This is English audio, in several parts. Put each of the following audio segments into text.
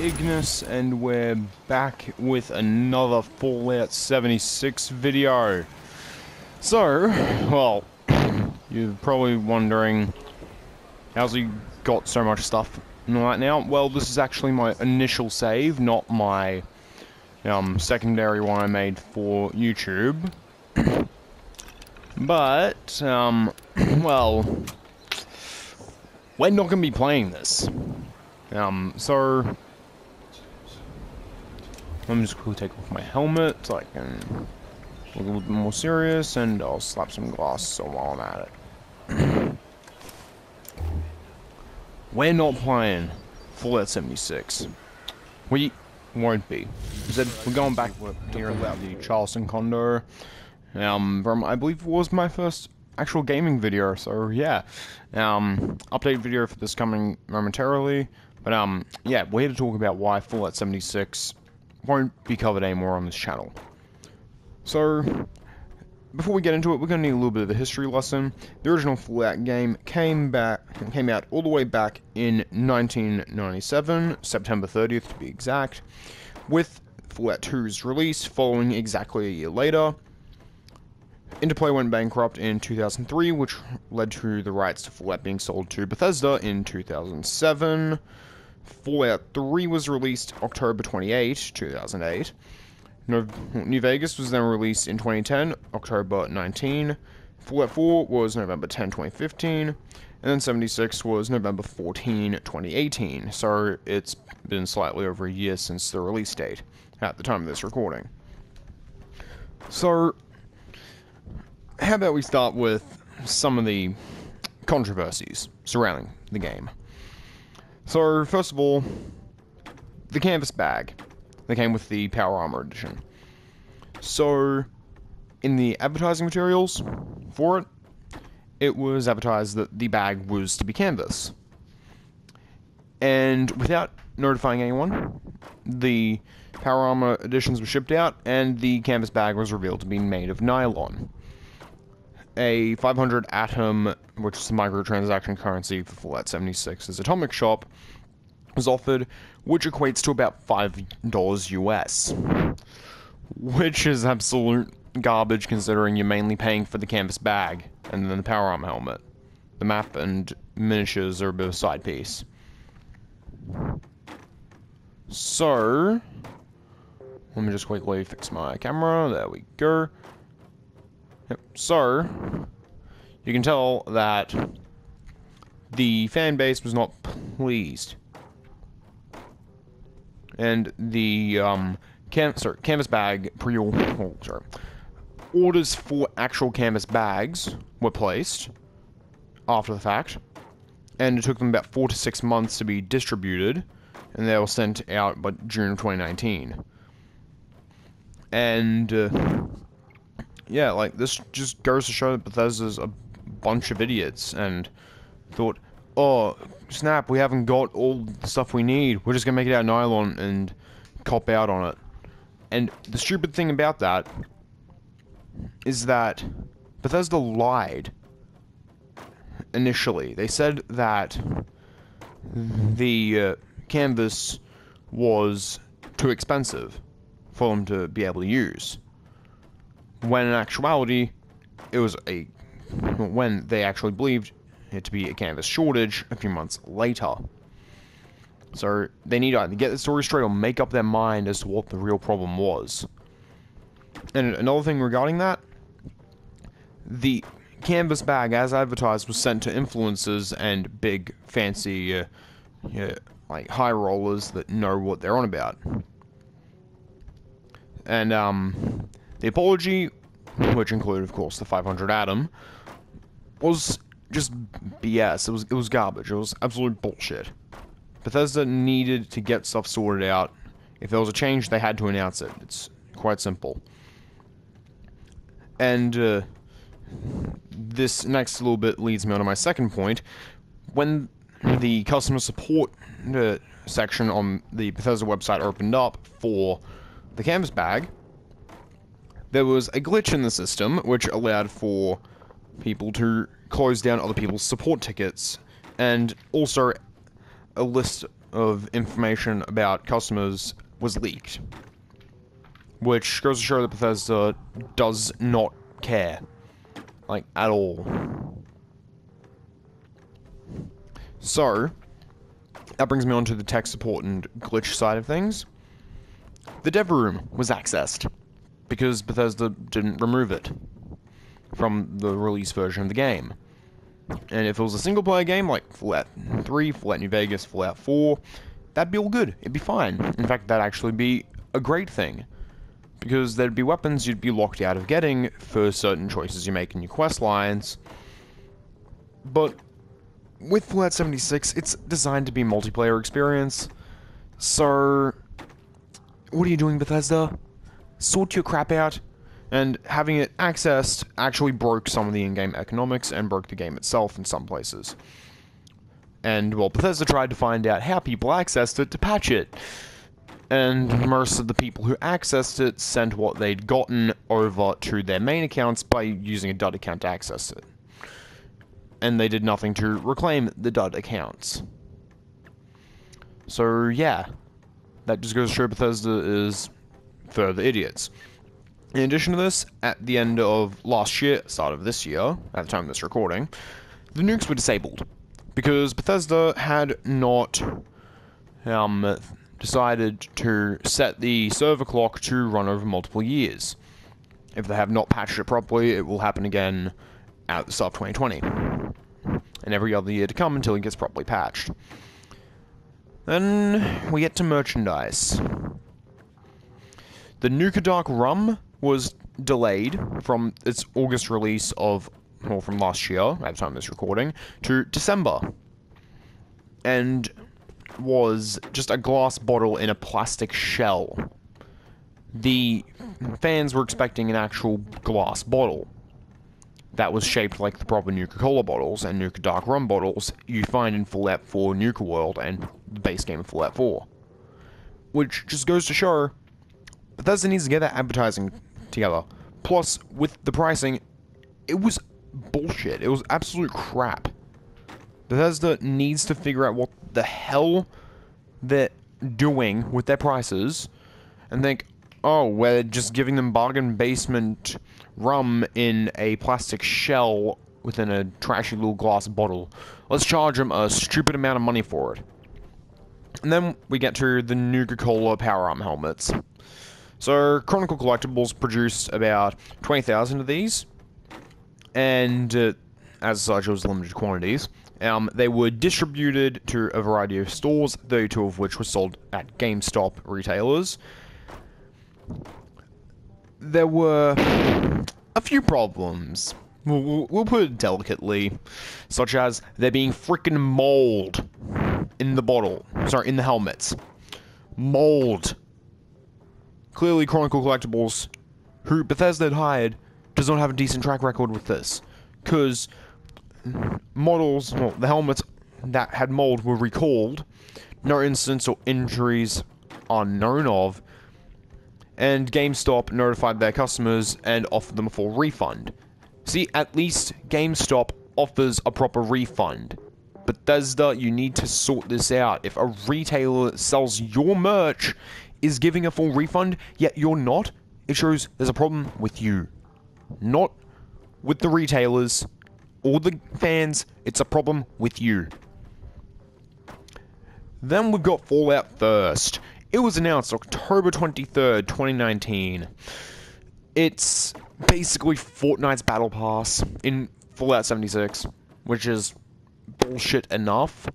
Ignis, and we're back with another Fallout 76 video. So, well, you're probably wondering, how's he got so much stuff right now? Well, this is actually my initial save, not my um, secondary one I made for YouTube. but, um, well, we're not going to be playing this. Um, so... Let me just quickly take off my helmet so I can look a little bit more serious, and I'll slap some glass while I'm at it. We're not playing Fallout 76. We won't be. Instead, we're going back to hear about the Charleston condo. Um, from, I believe was my first actual gaming video, so yeah. Um, update video for this coming momentarily. But um, yeah, we're here to talk about why Fallout 76 won't be covered anymore on this channel. So, before we get into it, we're going to need a little bit of a history lesson. The original Fallout game came back, came out all the way back in 1997, September 30th to be exact, with Fallout 2's release following exactly a year later. Interplay went bankrupt in 2003, which led to the rights to Fallout being sold to Bethesda in 2007. Fallout 3 was released October 28, 2008. New Vegas was then released in 2010, October 19. Fallout 4 was November 10, 2015. And then 76 was November 14, 2018. So it's been slightly over a year since the release date at the time of this recording. So, how about we start with some of the controversies surrounding the game? So, first of all, the canvas bag that came with the Power Armor Edition. So, in the advertising materials for it, it was advertised that the bag was to be canvas. And without notifying anyone, the Power Armor editions were shipped out, and the canvas bag was revealed to be made of nylon. A 500 atom, which is a microtransaction currency for Fallout 76's Atomic Shop, was offered, which equates to about $5 US. Which is absolute garbage considering you're mainly paying for the canvas bag and then the power arm helmet. The map and miniatures are a bit of a side piece. So, let me just quickly fix my camera. There we go. So, you can tell that the fan base was not pleased. And the um, can sorry, canvas bag pre oh, sorry. orders for actual canvas bags were placed after the fact, and it took them about four to six months to be distributed, and they were sent out by June of 2019. And uh, yeah, like this just goes to show that Bethesda's a bunch of idiots and thought, oh snap, we haven't got all the stuff we need. We're just gonna make it out of nylon and cop out on it. And the stupid thing about that is that Bethesda lied initially. They said that the uh, canvas was too expensive for them to be able to use. When in actuality, it was a when they actually believed it to be a canvas shortage a few months later. So they need to either get the story straight or make up their mind as to what the real problem was. And another thing regarding that, the canvas bag, as advertised, was sent to influencers and big, fancy, uh, like high rollers that know what they're on about. And um, the apology, which included, of course, the 500 atom, was just BS. It was it was garbage. It was absolute bullshit. Bethesda needed to get stuff sorted out. If there was a change, they had to announce it. It's quite simple. And uh, this next little bit leads me on to my second point. When the customer support uh, section on the Bethesda website opened up for the canvas bag, there was a glitch in the system which allowed for people to close down other people's support tickets and also a list of information about customers was leaked. Which goes to show that Bethesda does not care. Like, at all. So, that brings me on to the tech support and glitch side of things. The dev room was accessed because Bethesda didn't remove it from the release version of the game. And if it was a single player game like Fallout 3, Fallout New Vegas, Fallout 4, that'd be all good. It'd be fine. In fact, that'd actually be a great thing. Because there'd be weapons you'd be locked out of getting for certain choices you make in your quest lines. But with Fallout 76, it's designed to be multiplayer experience. So, what are you doing, Bethesda? Sort your crap out. And having it accessed actually broke some of the in-game economics and broke the game itself in some places. And, well, Bethesda tried to find out how people accessed it to patch it. And most of the people who accessed it sent what they'd gotten over to their main accounts by using a dud account to access it and they did nothing to reclaim the dud accounts. So yeah, that just goes to show Bethesda is further idiots. In addition to this, at the end of last year, start of this year, at the time of this recording, the nukes were disabled because Bethesda had not um, decided to set the server clock to run over multiple years. If they have not patched it properly, it will happen again at the start of 2020 and every other year to come until it gets properly patched. Then we get to merchandise. The Nuka Dark Rum was delayed from its August release of, well, from last year, at the time of this recording, to December. And was just a glass bottle in a plastic shell. The fans were expecting an actual glass bottle that was shaped like the proper Nuka Cola bottles and Nuka Dark Rum bottles you find in Fallout 4 Nuka World and the base game of Fallout 4. Which just goes to show Bethesda needs to get that advertising together. Plus, with the pricing, it was bullshit. It was absolute crap. Bethesda needs to figure out what the hell they're doing with their prices and think, oh, we're just giving them bargain basement rum in a plastic shell within a trashy little glass bottle. Let's charge them a stupid amount of money for it. And then we get to the Nuka Cola Power Arm helmets. So, Chronicle Collectibles produced about 20,000 of these, and uh, as such, it was limited quantities. Um, they were distributed to a variety of stores, 32 of which were sold at GameStop retailers there were a few problems. We'll, we'll, put it delicately, such as there being freaking mold in the bottle. Sorry, in the helmets. Mold. Clearly, Chronicle Collectibles, who Bethesda had hired, does not have a decent track record with this. Because models, well, the helmets that had mold were recalled. No incidents or injuries are known of, and GameStop notified their customers and offered them a full refund. See, at least GameStop offers a proper refund. Bethesda, you need to sort this out. If a retailer sells your merch, is giving a full refund, yet you're not, it shows there's a problem with you. Not with the retailers or the fans, it's a problem with you. Then we've got Fallout First. It was announced October 23rd, 2019. It's basically Fortnite's Battle Pass in Fallout 76, which is bullshit enough.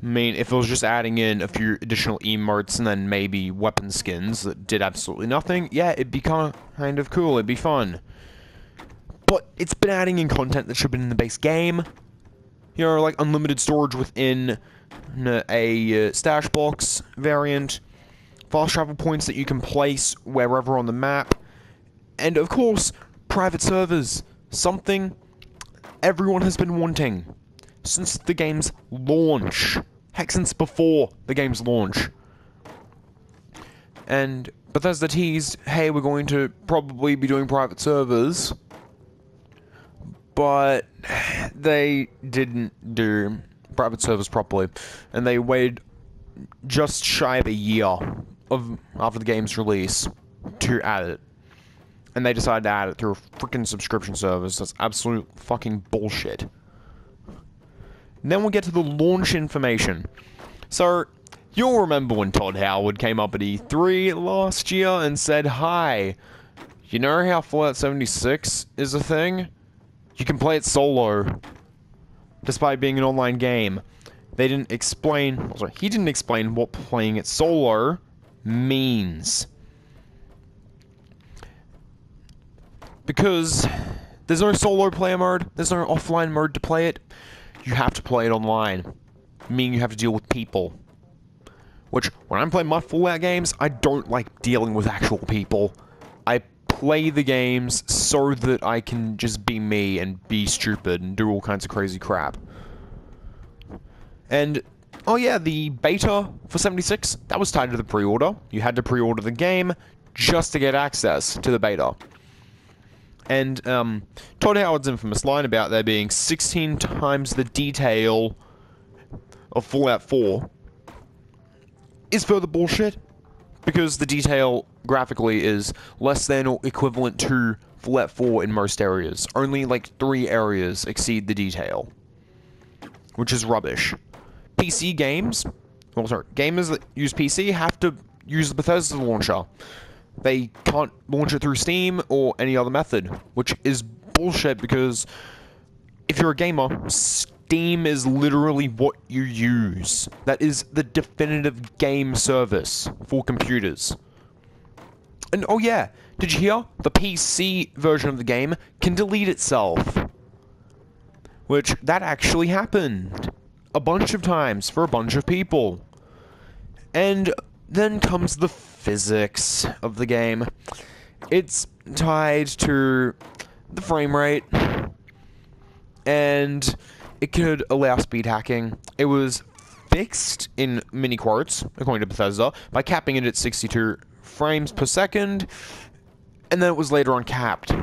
I mean, if it was just adding in a few additional emotes and then maybe weapon skins that did absolutely nothing, yeah, it'd be kind of, cool, it'd be fun. But it's been adding in content that should have been in the base game. You know, like unlimited storage within a uh, stash box variant, fast travel points that you can place wherever on the map, and of course, private servers. Something everyone has been wanting since the game's launch. Heck, since before the game's launch. And Bethesda teased, hey, we're going to probably be doing private servers. But they didn't do private servers properly, and they waited just shy of a year of after the game's release to add it. And they decided to add it through a freaking subscription service. That's absolute fucking bullshit. And then we'll get to the launch information. So, you'll remember when Todd Howard came up at E3 last year and said, Hi, you know how Fallout 76 is a thing? You can play it solo, despite being an online game. They didn't explain, oh, sorry, he didn't explain what playing it solo means. Because there's no solo player mode, there's no offline mode to play it. You have to play it online, meaning you have to deal with people. Which, when I'm playing my Fallout games, I don't like dealing with actual people. I play the games so that I can just be me and be stupid and do all kinds of crazy crap. And, oh yeah, the beta for 76, that was tied to the pre-order. You had to pre-order the game just to get access to the beta. And um, Todd Howard's infamous line about there being 16 times the detail of Fallout 4 is further bullshit. Because the detail graphically is less than or equivalent to Fallout 4 in most areas. Only like three areas exceed the detail. Which is rubbish. PC games, well, sorry, gamers that use PC have to use the Bethesda launcher. They can't launch it through Steam or any other method, which is bullshit because if you're a gamer, Steam is literally what you use. That is the definitive game service for computers. And oh yeah, did you hear? The PC version of the game can delete itself. Which, that actually happened. A bunch of times for a bunch of people. And then comes the physics of the game. It's tied to the frame rate, and it could allow speed hacking. It was fixed in mini quotes, according to Bethesda, by capping it at 62 frames per second, and then it was later on capped.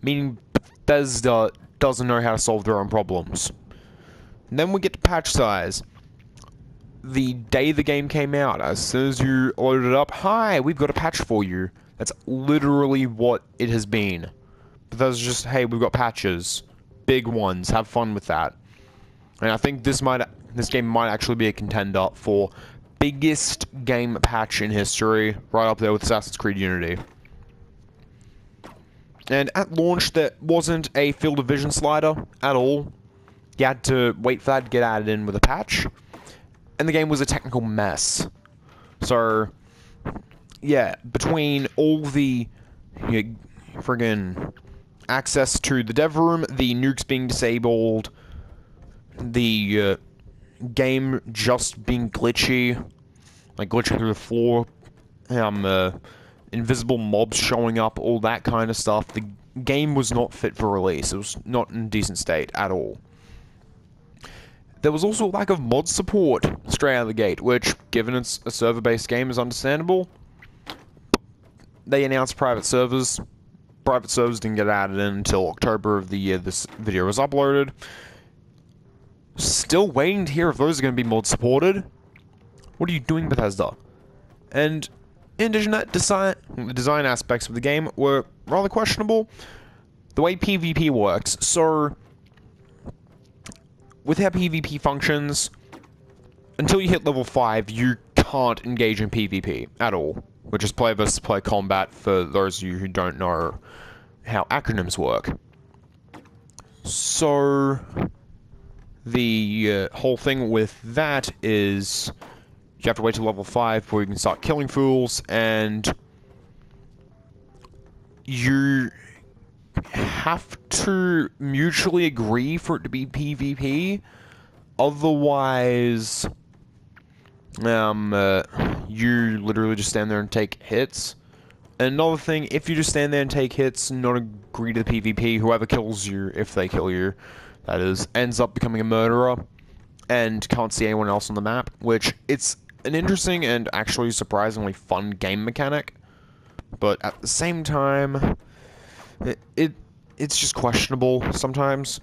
Meaning Bethesda doesn't know how to solve their own problems. And then we get to patch size the day the game came out, as soon as you loaded it up, hi, we've got a patch for you. That's literally what it has been. But that's just, hey, we've got patches. Big ones. Have fun with that. And I think this might this game might actually be a contender for biggest game patch in history, right up there with Assassin's Creed Unity. And at launch, there wasn't a field of vision slider at all. You had to wait for that to get added in with a patch and the game was a technical mess. So, yeah, between all the you know, friggin' access to the dev room, the nukes being disabled, the uh, game just being glitchy, like glitching through the floor, um, uh, invisible mobs showing up, all that kind of stuff. The game was not fit for release. It was not in decent state at all. There was also a lack of mod support straight out of the gate, which, given it's a server-based game, is understandable. They announced private servers. Private servers didn't get added in until October of the year this video was uploaded. Still waiting to hear if those are going to be mod supported. What are you doing, Bethesda? And in addition to that, design, the design aspects of the game were rather questionable. The way PvP works, so with how PvP functions, until you hit level 5, you can't engage in PvP at all, which is play versus play combat for those of you who don't know how acronyms work. So, the uh, whole thing with that is you have to wait till level 5 before you can start killing fools, and you have to mutually agree for it to be PvP. Otherwise, um, uh, you literally just stand there and take hits. Another thing, if you just stand there and take hits, not agree to the PvP, whoever kills you, if they kill you, that is, ends up becoming a murderer and can't see anyone else on the map, which it's an interesting and actually surprisingly fun game mechanic. But at the same time, it, it it's just questionable sometimes.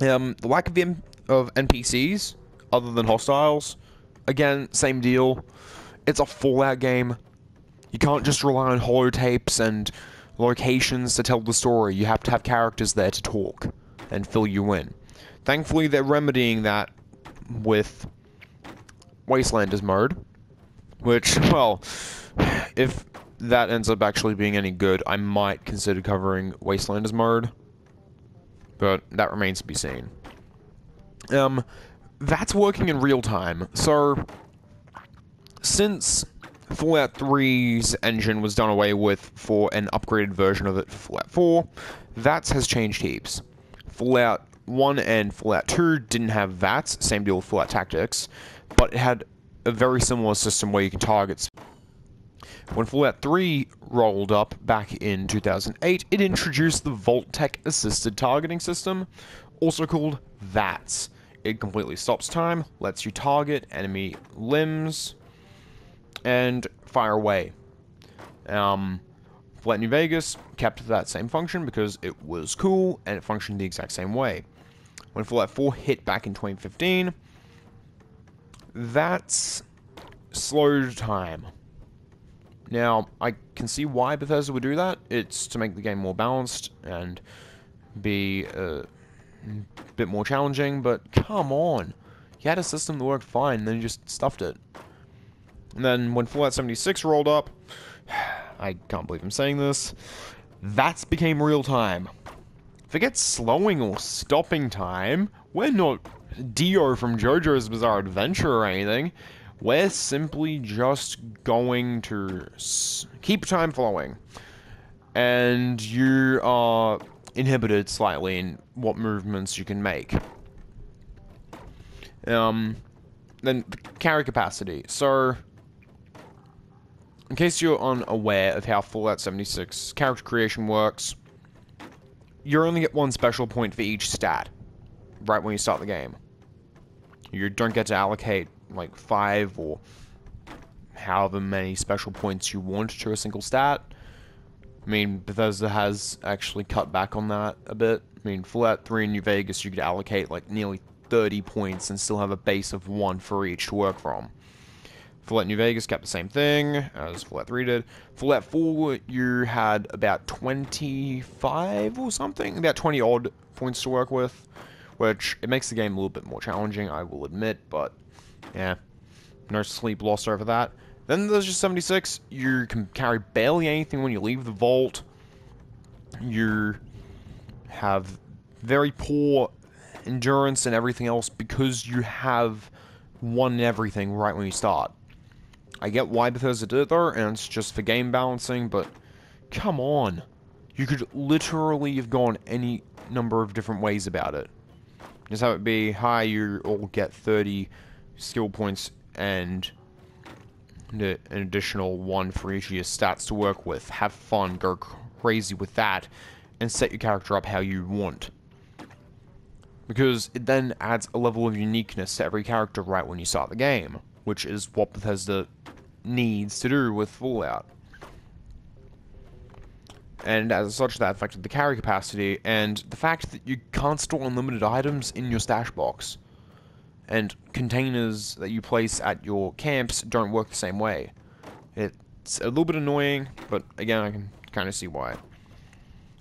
Um, the lack of of NPCs other than hostiles. Again, same deal. It's a Fallout game. You can't just rely on holotapes and locations to tell the story. You have to have characters there to talk and fill you in. Thankfully, they're remedying that with Wastelanders mode, which, well, if that ends up actually being any good, I might consider covering Wastelanders mode, but that remains to be seen. Um, that's working in real time, so since Fallout 3's engine was done away with for an upgraded version of it for Fallout 4, VATS has changed heaps. Fallout 1 and Fallout 2 didn't have VATS, same deal with Fallout Tactics, but it had a very similar system where you can target. When Fallout 3 rolled up back in 2008, it introduced the Vault-Tec assisted targeting system, also called VATS. It completely stops time, lets you target enemy limbs, and fire away. Um, Fallout New Vegas kept that same function because it was cool and it functioned the exact same way. When Fallout 4 hit back in 2015, that's slowed time. Now, I can see why Bethesda would do that. It's to make the game more balanced and be uh, a bit more challenging, but come on. You had a system that worked fine, then you just stuffed it. And then when Fallout 76 rolled up, I can't believe I'm saying this, that's became real time. Forget slowing or stopping time. We're not Dio from JoJo's Bizarre Adventure or anything. We're simply just going to keep time flowing. And you are inhibited slightly in what movements you can make. Um, then the carry capacity. So, in case you're unaware of how Fallout 76 character creation works, you only get one special point for each stat, right when you start the game. You don't get to allocate, like, five or however many special points you want to a single stat. I mean, Bethesda has actually cut back on that a bit. I mean, Fallout 3 in New Vegas, you could allocate, like, nearly 30 points and still have a base of one for each to work from. Fallout New Vegas kept the same thing as Fallout 3 did. Fallout 4, you had about 25 or something, about 20 odd points to work with, which it makes the game a little bit more challenging, I will admit, but yeah, no sleep lost over that. Then there's just 76. You can carry barely anything when you leave the vault. You have very poor endurance and everything else because you have won everything right when you start. I get why Bethesda did it though, and it's just for game balancing, but come on. You could literally have gone any number of different ways about it. Just have it be, hi, you all get 30 skill points and an additional one for each of your stats to work with. Have fun, go crazy with that, and set your character up how you want. Because it then adds a level of uniqueness to every character right when you start the game, which is what Bethesda needs to do with Fallout. And as such, that affected the carry capacity, and the fact that you can't store unlimited items in your stash box. And containers that you place at your camps don't work the same way. It's a little bit annoying, but again, I can kind of see why.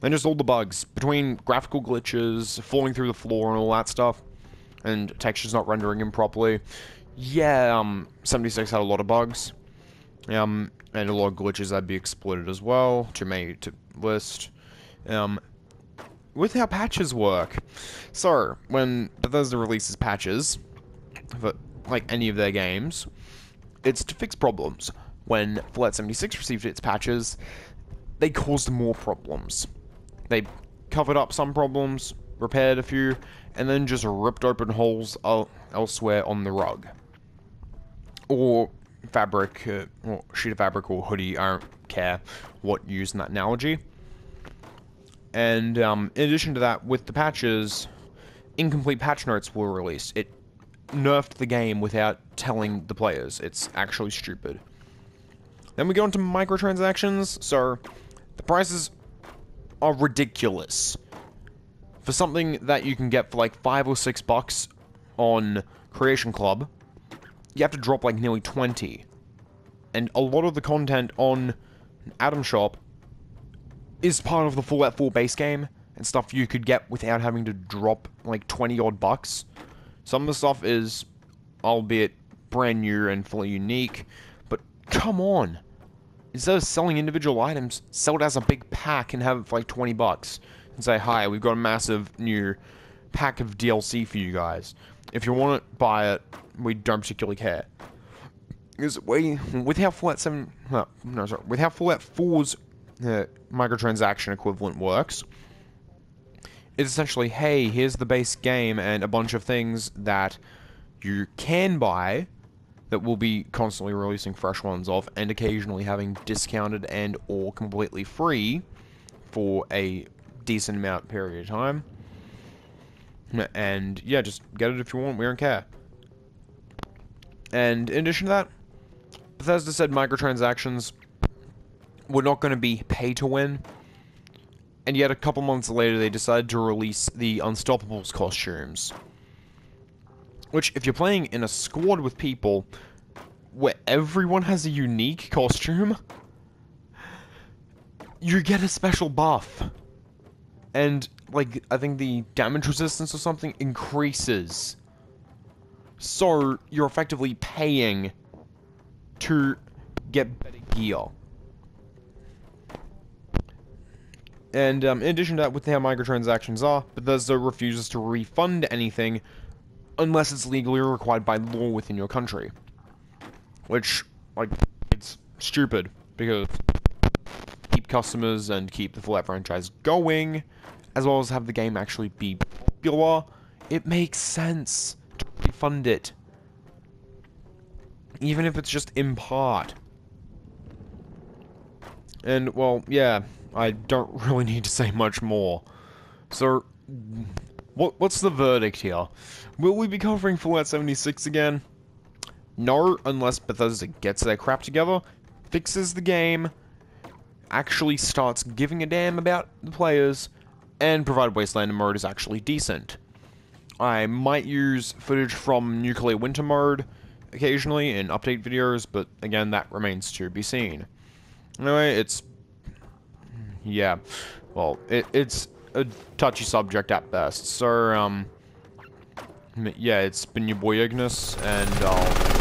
Then just all the bugs, between graphical glitches, falling through the floor and all that stuff, and textures not rendering improperly. Yeah, um, 76 had a lot of bugs. Um, and a lot of glitches that'd be exploited as well, to make to list. Um, with how patches work. So, when Bethesda releases patches, for, like any of their games, it's to fix problems. When Fallout 76 received its patches, they caused more problems. They covered up some problems, repaired a few, and then just ripped open holes elsewhere on the rug. Or fabric, uh, or sheet of fabric or hoodie, I don't care what use in that analogy. And um, in addition to that, with the patches, incomplete patch notes were released. It nerfed the game without telling the players. It's actually stupid. Then we go into microtransactions. So, the prices are ridiculous. For something that you can get for like five or six bucks on Creation Club, you have to drop like nearly 20. And a lot of the content on Atom Shop is part of the Fallout 4 base game and stuff you could get without having to drop like 20 odd bucks. Some of the stuff is, albeit brand new and fully unique, but come on. Instead of selling individual items, sell it as a big pack and have it for like 20 bucks. And say, hi, we've got a massive new pack of DLC for you guys. If you want to buy it. We don't particularly care. Because we, with how Fallout 7, no, no, sorry, with how Fallout 4's uh, microtransaction equivalent works, it's essentially, hey, here's the base game and a bunch of things that you can buy that we'll be constantly releasing fresh ones of and occasionally having discounted and or completely free for a decent amount period of time. And yeah, just get it if you want, we don't care. And in addition to that, Bethesda said microtransactions were not going to be pay to win. And yet a couple months later they decided to release the Unstoppables costumes. Which, if you're playing in a squad with people where everyone has a unique costume, you get a special buff. And, like, I think the damage resistance or something increases. So, you're effectively paying to get better gear. And um, in addition to that, with how microtransactions are, Bethesda refuses to refund anything unless it's legally required by law within your country. Which, like, it's stupid, because keep customers and keep the Fallout franchise going, as well as have the game actually be popular, it makes sense to refund it. Even if it's just in part. And, well, yeah, I don't really need to say much more. So, what what's the verdict here? Will we be covering Fallout 76 again? No, unless Bethesda gets their crap together, fixes the game, actually starts giving a damn about the players, and provide Wasteland mode is actually decent. I might use footage from Nuclear Winter mode occasionally in update videos, but again, that remains to be seen. Anyway, it's yeah, well, it, it's a touchy subject at best. So, um, yeah, it's been your boy Ignis, and I'll